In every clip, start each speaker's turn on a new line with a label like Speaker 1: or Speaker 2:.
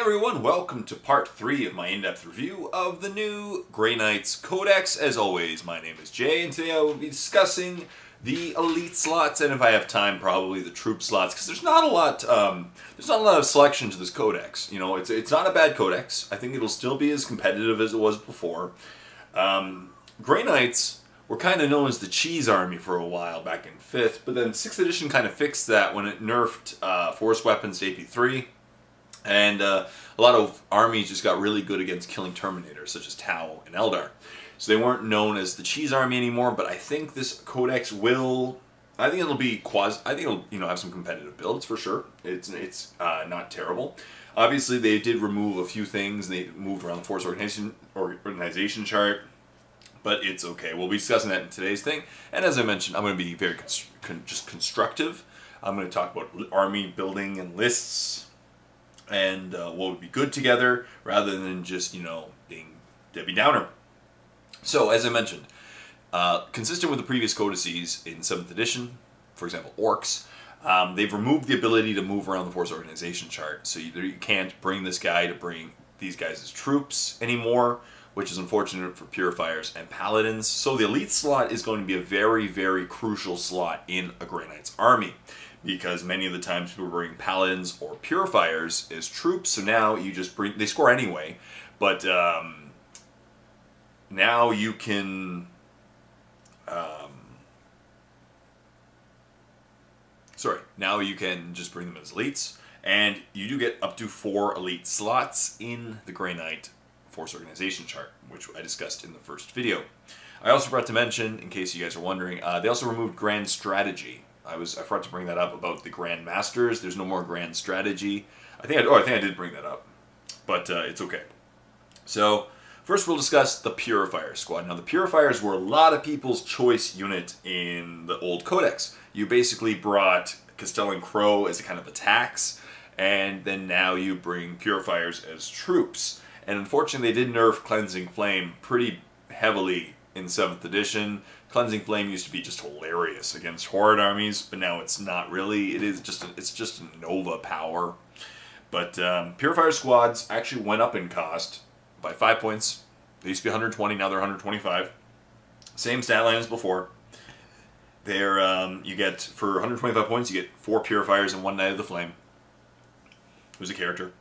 Speaker 1: everyone, welcome to part 3 of my in-depth review of the new Grey Knights Codex. As always, my name is Jay, and today I will be discussing the elite slots, and if I have time, probably the troop slots, because there's not a lot, um, there's not a lot of selection to this codex. You know, it's, it's not a bad codex. I think it'll still be as competitive as it was before. Um, Grey Knights were kind of known as the cheese army for a while back in 5th, but then 6th edition kind of fixed that when it nerfed uh, force weapons to AP3, and uh, a lot of armies just got really good against killing Terminators, such as Tau and Eldar. So they weren't known as the Cheese Army anymore, but I think this Codex will... I think it'll be quasi... I think it'll, you know, have some competitive builds for sure. It's, it's uh, not terrible. Obviously, they did remove a few things. They moved around the Force organization, organization chart, but it's okay. We'll be discussing that in today's thing. And as I mentioned, I'm going to be very con just constructive. I'm going to talk about army building and lists, and uh, what would be good together rather than just, you know, being Debbie Downer. So, as I mentioned, uh, consistent with the previous codices in 7th edition, for example, Orks, um, they've removed the ability to move around the Force Organization chart. So you, you can't bring this guy to bring these guys as troops anymore, which is unfortunate for Purifiers and Paladins. So the Elite slot is going to be a very, very crucial slot in a Grey Knight's army because many of the times people bring paladins or purifiers as troops. So now you just bring they score anyway, but um, now you can. Um, sorry, now you can just bring them as elites, and you do get up to four elite slots in the Grey Knight Force Organization chart, which I discussed in the first video. I also forgot to mention, in case you guys are wondering, uh, they also removed Grand Strategy I was I forgot to bring that up about the Grand Masters. There's no more Grand Strategy. I think I, oh I think I did bring that up, but uh, it's okay. So first we'll discuss the Purifier Squad. Now the Purifiers were a lot of people's choice unit in the old Codex. You basically brought Castellan Crowe as a kind of attacks, and then now you bring Purifiers as troops. And unfortunately, they did nerf Cleansing Flame pretty heavily in 7th edition. Cleansing Flame used to be just hilarious against Horde armies, but now it's not really. It is just a, it's just a Nova power. But um, Purifier squads actually went up in cost by five points. They used to be 120, now they're 125. Same stat line as before. There, um, you get for 125 points, you get four purifiers and one Knight of the Flame, who's a character,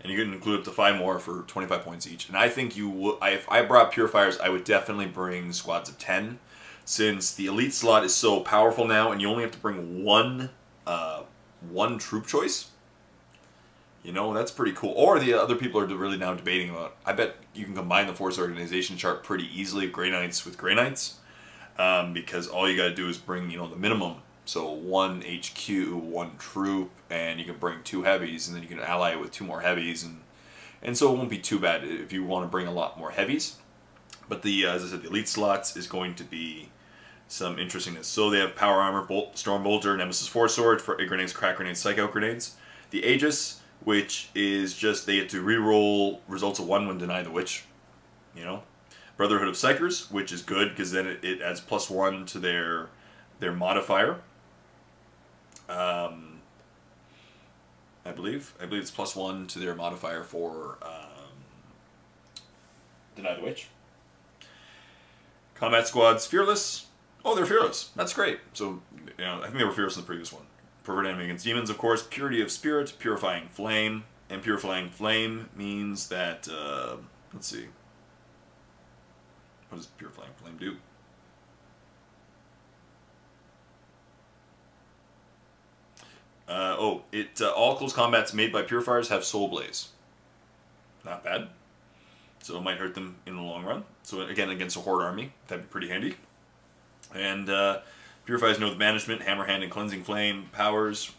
Speaker 1: and you can include up to five more for 25 points each. And I think you, would, if I brought purifiers, I would definitely bring squads of 10 since the elite slot is so powerful now and you only have to bring one uh, one troop choice you know that's pretty cool. Or the other people are really now debating about i bet you can combine the force organization chart pretty easily gray knights with gray knights um, because all you got to do is bring you know the minimum. So one hq one troop and you can bring two heavies and then you can ally it with two more heavies and and so it won't be too bad if you want to bring a lot more heavies. But the uh, as i said the elite slots is going to be some interestingness. So they have Power Armor, Bolt, Storm Bolter, Nemesis Force Sword for grenades, crack grenades, psych out grenades. The Aegis, which is just they get to reroll results of one when deny the witch. You know, Brotherhood of Psykers, which is good because then it, it, adds plus one to their their modifier. Um, I believe I believe it's plus one to their modifier for um, deny the witch. Combat squads, fearless, Oh, they're fearless. That's great. So, you know, I think they were fearless in the previous one. Preferred enemy against demons, of course. Purity of spirit, purifying flame. And purifying flame means that, uh, let's see. What does purifying flame do? Uh, oh, it uh, all close combats made by purifiers have soul blaze. Not bad. So it might hurt them in the long run. So again, against a horde army, that'd be pretty handy. And uh, purifies know the banishment, hammer hand, and cleansing flame powers.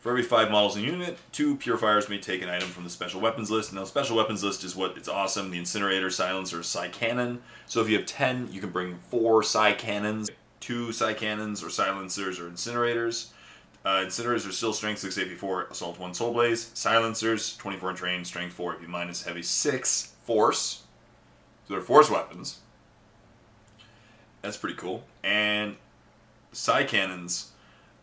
Speaker 1: For every five models in unit, two purifiers may take an item from the special weapons list. Now, the special weapons list is what it's awesome. The incinerator, silencer, psi cannon. So if you have ten, you can bring four psi cannons, two psi cannons, or silencers, or incinerators. Uh, incinerators are still strength 6 AP4, assault 1 soul blaze. Silencers 24 in train, strength 4 AP minus, heavy 6 force. So they're force weapons. That's pretty cool. And psi cannons,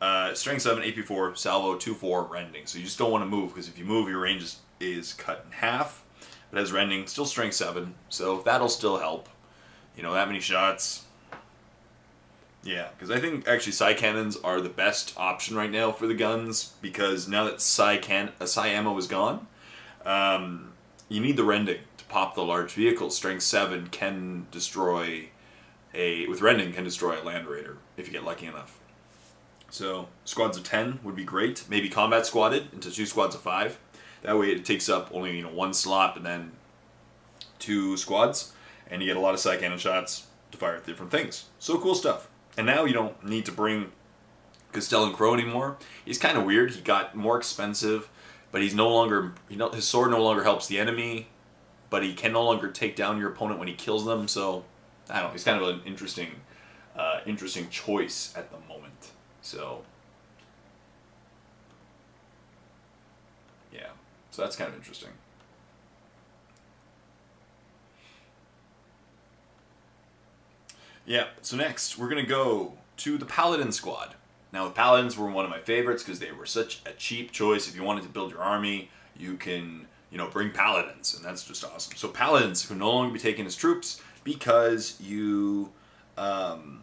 Speaker 1: uh, strength 7, AP4, salvo 2-4, rending. So you just don't want to move because if you move, your range is is cut in half, but has rending, still strength 7, so that'll still help. You know, that many shots. Yeah, because I think actually Psi cannons are the best option right now for the guns, because now that Psi, can, uh, Psi ammo is gone, um, you need the rending to pop the large vehicles. Strength 7 can destroy a, with rending, can destroy a Land Raider, if you get lucky enough. So squads of 10 would be great. Maybe combat squatted into two squads of 5. That way it takes up only you know one slot and then two squads. And you get a lot of Psi cannon shots to fire at different things. So cool stuff. And now you don't need to bring Castellan Crowe anymore. He's kind of weird. He got more expensive, but he's no longer, you know, his sword no longer helps the enemy, but he can no longer take down your opponent when he kills them. So, I don't know. Kind of an interesting, uh, interesting choice at the moment. So, yeah. So that's kind of interesting. Yeah, so next we're going to go to the Paladin squad. Now the Paladins were one of my favorites because they were such a cheap choice. If you wanted to build your army, you can, you know, bring Paladins, and that's just awesome. So Paladins can no longer be taken as troops because you, um,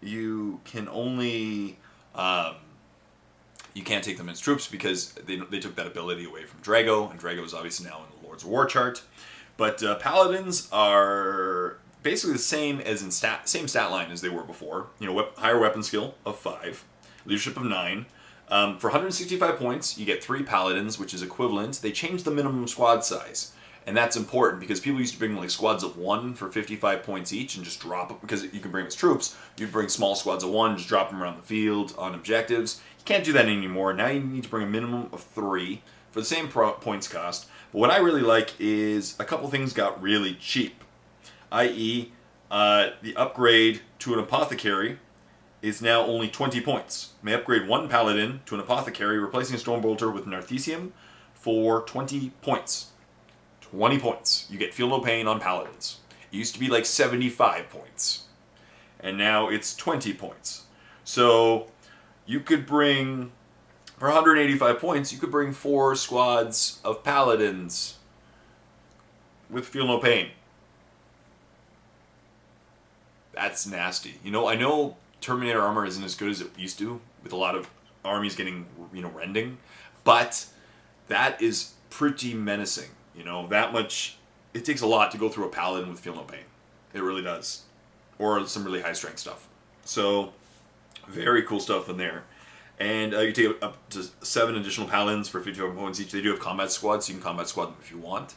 Speaker 1: you can only, um, you can't take them as troops because they, they took that ability away from Draigo, and Draigo is obviously now in the Lord's War chart. But uh, Paladins are basically the same as in stat, same stat line as they were before. You know, wep higher weapon skill of five, leadership of nine. Um, for 165 points, you get three paladins, which is equivalent. They changed the minimum squad size, and that's important because people used to bring like squads of one for 55 points each and just drop them because you can bring as troops. You'd bring small squads of one, just drop them around the field on objectives. You can't do that anymore. Now you need to bring a minimum of three for the same points cost. But what I really like is a couple things got really cheap i.e., uh, the upgrade to an apothecary is now only 20 points. may upgrade one paladin to an apothecary, replacing a stormbolter with Narthecium for 20 points. 20 points. You get feel no pain on paladins. It used to be like 75 points. And now it's 20 points. So you could bring, for 185 points, you could bring four squads of paladins with feel no pain that's nasty. You know, I know Terminator armor isn't as good as it used to, with a lot of armies getting you know rending, but that is pretty menacing. You know, that much. It takes a lot to go through a paladin with feel no pain. It really does, or some really high strength stuff. So, very cool stuff in there. And uh, you take up to seven additional paladins for 55 points each. They do have combat squads, so you can combat squad them if you want.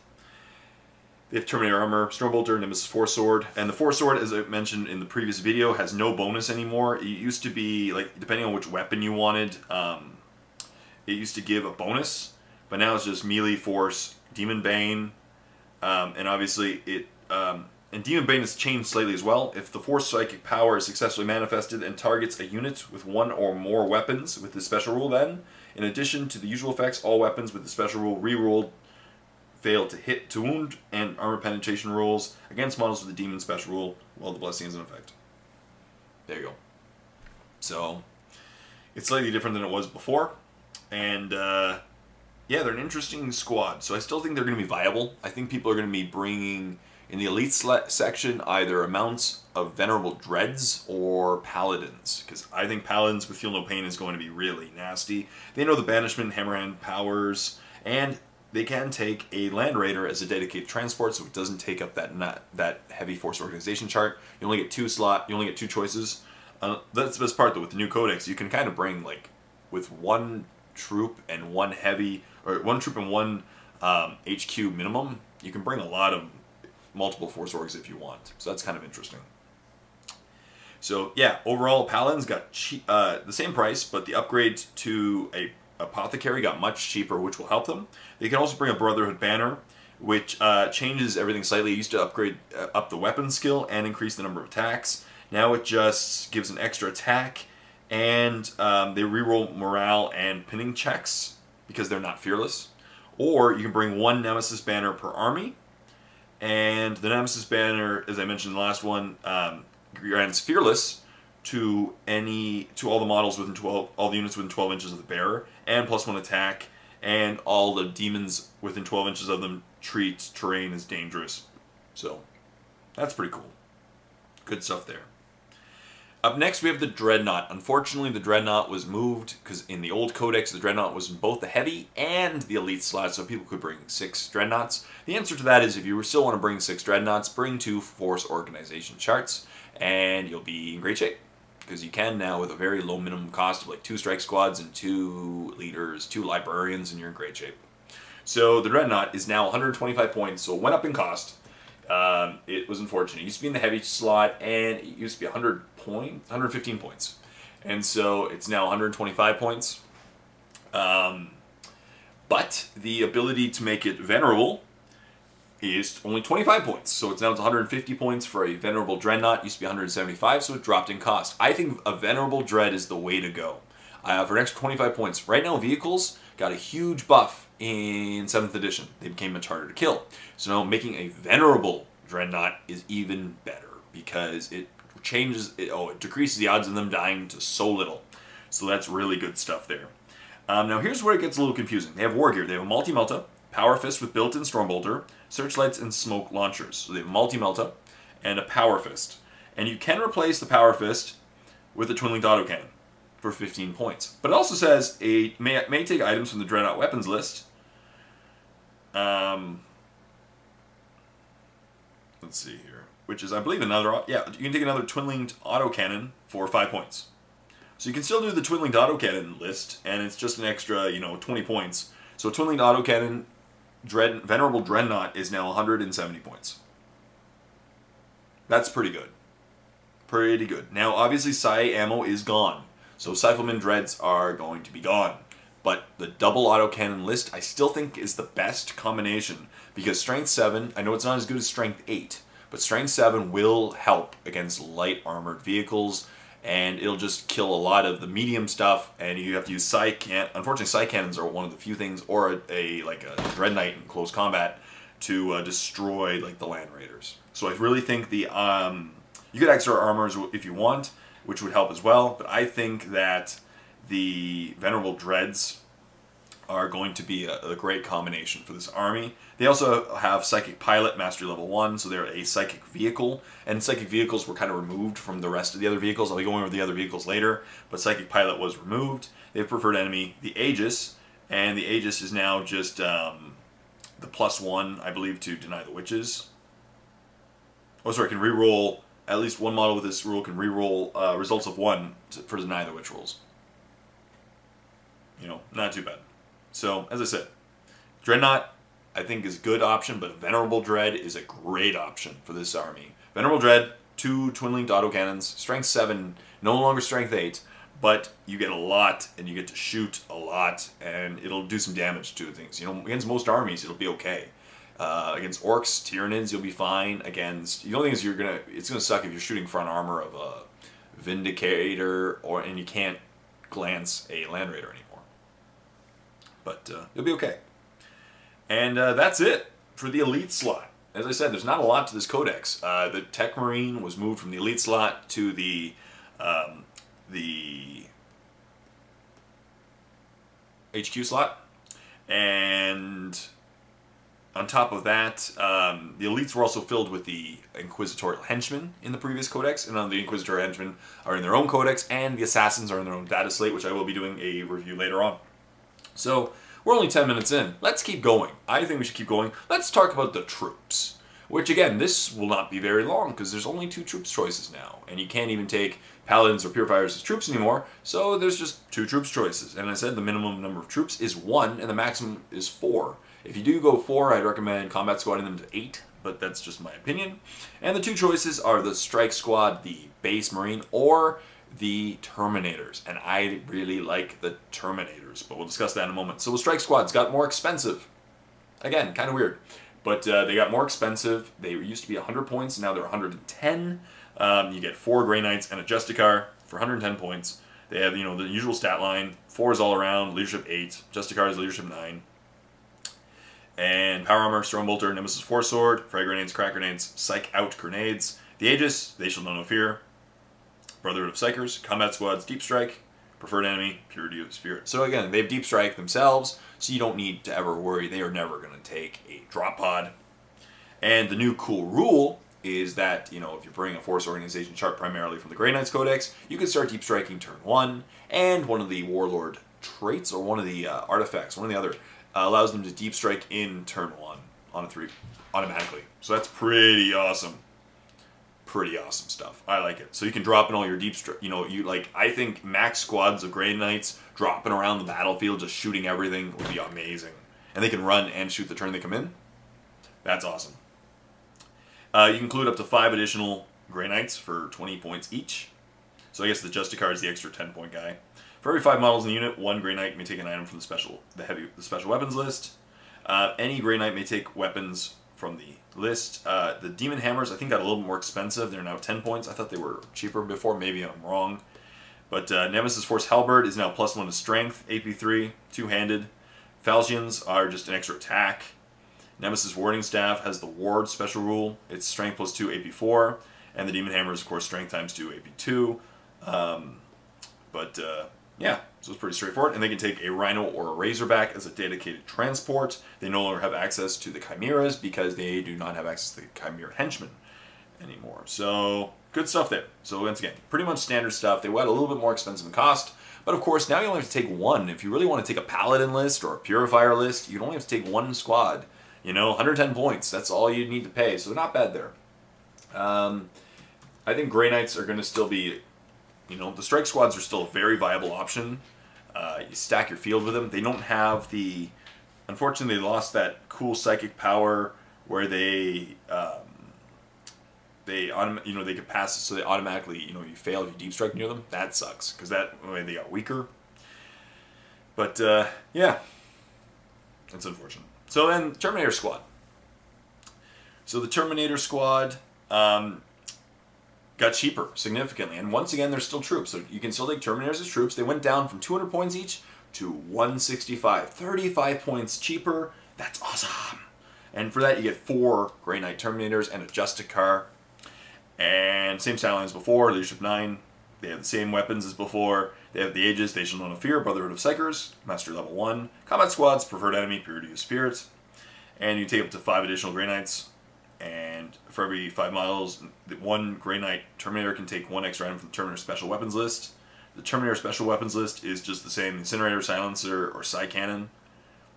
Speaker 1: They have Terminator Armor, Stormbolter, Nemesis Force Sword, and the Force Sword, as I mentioned in the previous video, has no bonus anymore. It used to be, like, depending on which weapon you wanted, um, it used to give a bonus, but now it's just melee force, Demon Bane, um, and obviously it, um, and Demon Bane has changed slightly as well. If the Force Psychic power is successfully manifested and targets a unit with one or more weapons with the special rule then, in addition to the usual effects, all weapons with the special rule rerolled failed to hit to wound and armor penetration rolls against models with the demon special rule while the blessing is in effect. There you go. So it's slightly different than it was before, and uh, yeah, they're an interesting squad. So I still think they're going to be viable. I think people are going to be bringing in the elite section either amounts of venerable dreads or paladins because I think paladins with feel no pain is going to be really nasty. They know the banishment, hammerhand powers, and they can take a Land Raider as a dedicated transport, so it doesn't take up that not, that heavy force organization chart. You only get two slot. You only get two choices. Uh, that's the best part though. With the new codex, you can kind of bring like with one troop and one heavy, or one troop and one um, HQ minimum. You can bring a lot of multiple force orgs if you want. So that's kind of interesting. So yeah, overall, Paladins got uh, the same price, but the upgrades to a Apothecary got much cheaper, which will help them. They can also bring a Brotherhood banner, which uh, changes everything slightly. It used to upgrade uh, up the weapon skill and increase the number of attacks. Now it just gives an extra attack, and um, they reroll morale and pinning checks because they're not fearless. Or you can bring one Nemesis banner per army, and the Nemesis banner, as I mentioned in the last one, um, grants fearless to any to all the models within 12 all the units within 12 inches of the bearer and plus one attack and all the demons within 12 inches of them treat terrain as dangerous. So, that's pretty cool. Good stuff there. Up next, we have the Dreadnought. Unfortunately, the Dreadnought was moved because in the old Codex, the Dreadnought was both the heavy and the elite slot, so people could bring six Dreadnoughts. The answer to that is if you still want to bring six Dreadnoughts, bring two Force Organization charts, and you'll be in great shape. Because you can now with a very low minimum cost of like two strike squads and two leaders, two librarians, and you're in great shape. So the Dreadnought is now 125 points, so it went up in cost. Um, it was unfortunate. It used to be in the heavy slot, and it used to be 100 points, 115 points, and so it's now 125 points. Um, but the ability to make it venerable is only 25 points, so it's now 150 points for a venerable dreadnought. It used to be 175, so it dropped in cost. I think a venerable dread is the way to go. Uh, for an extra 25 points. Right now, vehicles got a huge buff in 7th edition. They became much harder to kill. So now making a venerable dreadnought is even better because it changes, it, oh, it decreases the odds of them dying to so little. So that's really good stuff there. Um, now here's where it gets a little confusing. They have war gear. They have a multi-melta, power fist with built-in stormbolter, searchlights, and smoke launchers. So they have multi-melta and a power fist. And you can replace the power fist with a twin-linked autocannon for 15 points. But it also says a may, may take items from the Dreadnought weapons list. Um, let's see here. Which is, I believe, another... Yeah, you can take another twin-linked autocannon for 5 points. So you can still do the twin-linked autocannon list, and it's just an extra, you know, 20 points. So twin-linked autocannon Dread, Venerable Dreadnought is now 170 points. That's pretty good. Pretty good. Now, obviously, Psi ammo is gone. So Psyfleman Dreads are going to be gone. But the double autocannon list I still think is the best combination because Strength 7, I know it's not as good as Strength 8, but Strength 7 will help against light armored vehicles and it'll just kill a lot of the medium stuff and you have to use Psi can unfortunately Psi cannons are one of the few things or a, a like a Dread Knight in close combat to uh, destroy like the Land Raiders. So I really think the um, you get extra armors if you want, which would help as well. But I think that the Venerable Dreads are going to be a, a, great combination for this army. They also have Psychic Pilot Mastery Level 1, so they're a Psychic Vehicle, and Psychic Vehicles were kind of removed from the rest of the other vehicles. I'll be going over the other vehicles later, but Psychic Pilot was removed. They have Preferred Enemy, the Aegis, and the Aegis is now just um, the plus one, I believe, to deny the witches. Oh, sorry, I can reroll at least one model with this rule can re-roll uh, results of one to, for deny the witch rolls. You know, not too bad. So, as I said, Dreadnought, I think, is a good option, but Venerable Dread is a great option for this army. Venerable Dread, two twin-linked autocannons, strength 7, no longer strength 8, but you get a lot, and you get to shoot a lot, and it'll do some damage to things. You know, against most armies, it'll be okay. Uh, against orks, Tyranids, you'll be fine. Against the only thing is you're gonna it's gonna suck if you're shooting front armor of a Vindicator or and you can't glance a Land Raider anymore. But uh, you'll be okay. And uh, that's it for the elite slot. As I said, there's not a lot to this codex. Uh, the Tech Marine was moved from the elite slot to the um, the HQ slot, and on top of that, um, the elites were also filled with the inquisitorial henchmen in the previous codex, and the inquisitorial henchmen are in their own codex, and the assassins are in their own data slate, which I will be doing a review later on. So, we're only 10 minutes in. Let's keep going. I think we should keep going. Let's talk about the troops. Which, again, this will not be very long, because there's only two troops choices now, and you can't even take paladins or purifiers as troops anymore, so there's just two troops choices. And I said the minimum number of troops is one, and the maximum is four. If you do go four, I'd recommend combat squadding them to eight, but that's just my opinion. And the two choices are the strike squad, the base marine, or the Terminators. And I really like the Terminators, but we'll discuss that in a moment. So the strike squads got more expensive. Again, kind of weird. But uh, they got more expensive. They used to be 100 points, now they're 110. Um, you get four Grey Knights and a Justicar for 110 points. They have, you know, the usual stat line. Four is all around, leadership 8. Justicar is leadership 9. And Power Armor, Storm Stormbolter, Nemesis Force Sword, Frag Grenades, Crack Grenades, Psych Out Grenades, the Aegis, They Shall Know No Fear, Brotherhood of Psykers, Combat Squads, Deep Strike, Preferred enemy, purity of spirit. So again, they have deep strike themselves, so you don't need to ever worry. They are never going to take a drop pod. And the new cool rule is that, you know, if you're bringing a force organization chart primarily from the Grey Knights Codex, you can start deep striking turn one, and one of the Warlord traits, or one of the uh, artifacts, one of the other, uh, allows them to deep strike in turn one on a three automatically. So that's pretty awesome. Pretty awesome stuff. I like it. So you can drop in all your deep strike, you know, you like, I think max squads of Grey Knights dropping around the battlefield, just shooting everything would be amazing. And they can run and shoot the turn they come in. That's awesome. Uh, you can include up to five additional Grey Knights for 20 points each. So I guess the Justicar is the extra 10 point guy. For every five models in the unit, one Grey Knight may take an item from the special the heavy the special weapons list. Uh, any Grey Knight may take weapons from the list. Uh, the Demon Hammers, I think, got a little bit more expensive. They're now 10 points. I thought they were cheaper before. Maybe I'm wrong. But uh, Nemesis Force Halberd is now plus one to strength, AP3, two-handed. Falchions are just an extra attack. Nemesis Warding Staff has the Ward special rule. It's strength plus 2, AP4. And the Demon Hammer is, of course, strength times 2, AP2. Um, but, uh, yeah, so it's pretty straightforward. And they can take a Rhino or a Razorback as a dedicated transport. They no longer have access to the Chimeras because they do not have access to the Chimera Henchmen anymore. So, good stuff there. So, once again, pretty much standard stuff. They went a little bit more expensive in cost. But of course, now you only have to take one. If you really want to take a Paladin list or a Purifier list, you'd only have to take one squad. You know, 110 points. That's all you need to pay. So not bad there. Um, I think Grey Knights are going to still be, you know, the Strike Squads are still a very viable option. Uh, you stack your field with them. They don't have the, unfortunately, they lost that cool psychic power where they, um, they, you know, they could pass it so they automatically, you know, you fail if you deep strike near them. That sucks because that way they got weaker. But uh, yeah, it's unfortunate. So then, Terminator Squad. So the Terminator Squad um, got cheaper significantly, and once again, they're still troops. So you can still take Terminators as troops. They went down from 200 points each to 165, 35 points cheaper. That's awesome. And for that, you get four Grey Knight Terminators and a Justicar. And same style as before, Leadership 9. They have the same weapons as before. They have the Aegis, They Shall Know No Fear, Brotherhood of Psykers, Master Level 1, Combat Squads, Preferred Enemy, Purity of Spirits, and you take up to 5 additional Grey Knights, and for every 5 miles, one Grey Knight Terminator can take one extra item from the Terminator Special Weapons list. The Terminator Special Weapons list is just the same Incinerator, Silencer, or Psy Cannon.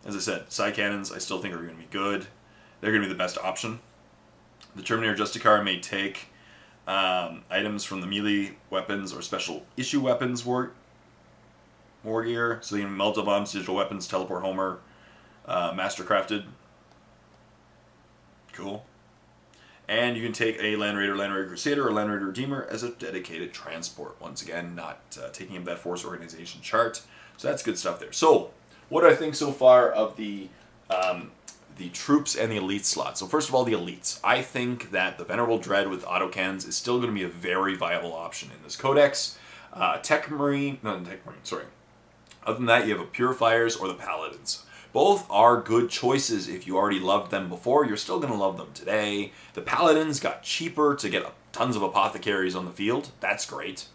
Speaker 1: As I said, Psy Cannons I still think are going to be good. They're going to be the best option. The Terminator Justicar may take um, items from the melee weapons or special issue weapons war, war gear. So you can melta bombs, digital weapons, teleport Homer, uh, mastercrafted. Cool. And you can take a Land Raider, Land Raider Crusader, or Land Raider Redeemer as a dedicated transport. Once again, not uh, taking up that force organization chart. So that's good stuff there. So, what do I think so far of the um, the troops and the elite slot. So first of all, the elites. I think that the Venerable Dread with autocannons is still going to be a very viable option in this codex. Uh, Tech Marine, not Tech Marine, sorry. Other than that, you have a Purifiers or the Paladins. Both are good choices if you already loved them before. You're still going to love them today. The Paladins got cheaper to get tons of apothecaries on the field. That's great.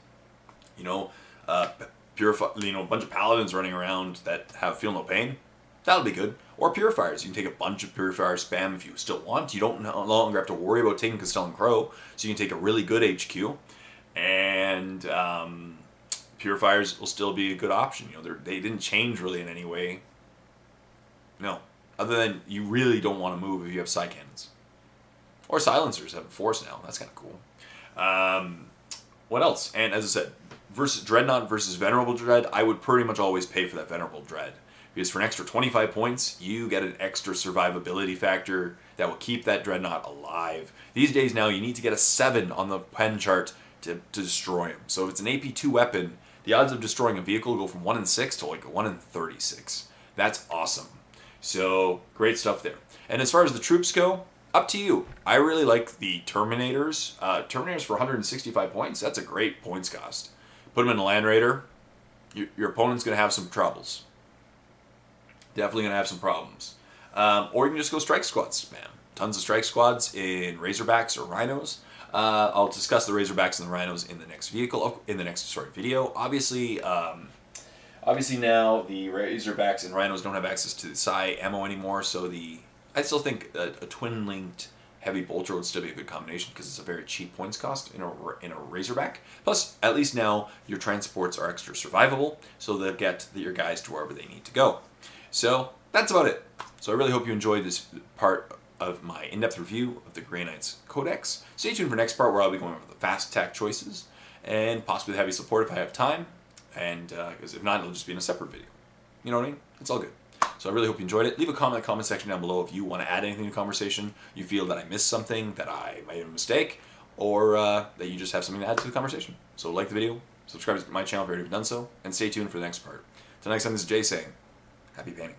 Speaker 1: You know, uh, purify, you know, a bunch of Paladins running around that have feel no pain. That'll be good. Or purifiers. You can take a bunch of purifier spam if you still want. You don't no longer have to worry about taking Castellan Crowe. So you can take a really good HQ. And um, purifiers will still be a good option. You know, they didn't change really in any way. No. Other than you really don't want to move if you have Psy Cannons. Or silencers have force now. That's kind of cool. Um, what else? And as I said, versus Dreadnought versus Venerable Dread, I would pretty much always pay for that Venerable Dread. Because for an extra 25 points, you get an extra survivability factor that will keep that Dreadnought alive. These days now, you need to get a 7 on the pen chart to, to destroy him. So if it's an AP2 weapon, the odds of destroying a vehicle go from 1 in 6 to like 1 in 36. That's awesome. So, great stuff there. And as far as the troops go, up to you. I really like the Terminators. Uh, Terminators for 165 points, that's a great points cost. Put them in a Land Raider, your, your opponent's going to have some troubles definitely going to have some problems. Um, or you can just go strike squads, man. Tons of strike squads in Razorbacks or Rhinos. Uh, I'll discuss the Razorbacks and the Rhinos in the next vehicle, in the next sorry video. Obviously, um, Obviously now the Razorbacks and Rhinos don't have access to the Psi ammo anymore, so the I still think a, a twin linked heavy bolter would still be a good combination because it's a very cheap points cost in a in a Razorback. Plus, at least now your transports are extra survivable, so they'll get your guys to wherever they need to go. So that's about it. So I really hope you enjoyed this part of my in-depth review of the Grey Knights Codex. Stay tuned for next part where I'll be going over the fast attack choices and possibly the heavy support if I have time. And because uh, if not, it'll just be in a separate video. You know what I mean? It's all good. So I really hope you enjoyed it. Leave a comment in the comment section down below if you want to add anything to the conversation, you feel that I missed something, that I made a mistake, or uh, that you just have something to add to the conversation. So like the video, subscribe to my channel if you haven't done so, and stay tuned for the next part. Until next time, this is Jay saying, happy painting.